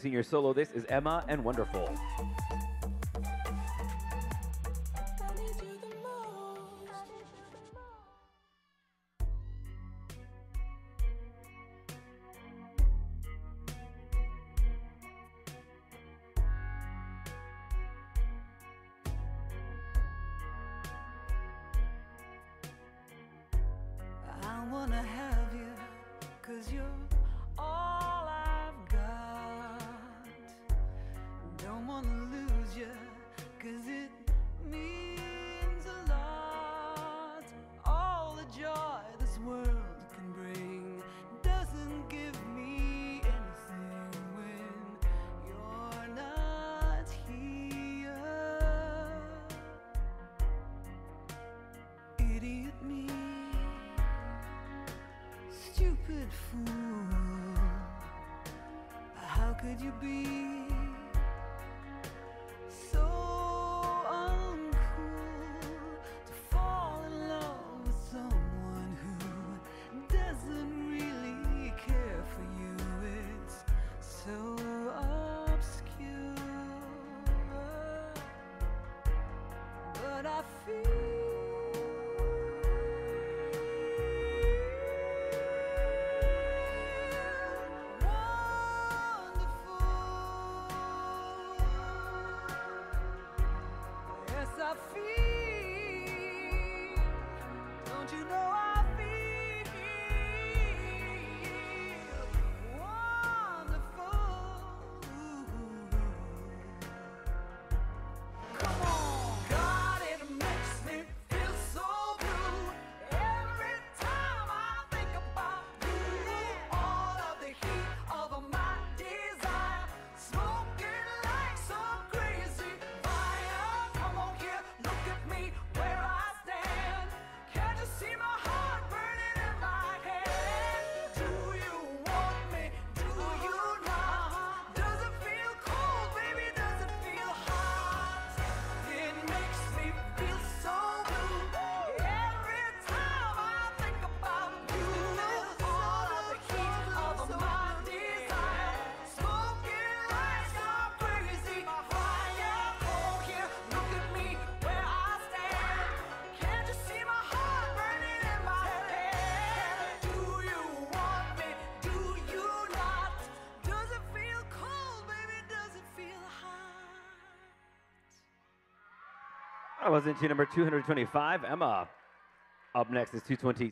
Senior solo, this is Emma and Wonderful. I wanna have you, cause you're all To lose you, cause it means a lot. All the joy this world can bring doesn't give me anything when you're not here. Idiot me, stupid fool. How could you be? Don't you know? I was into number 225, Emma. Up next is 220.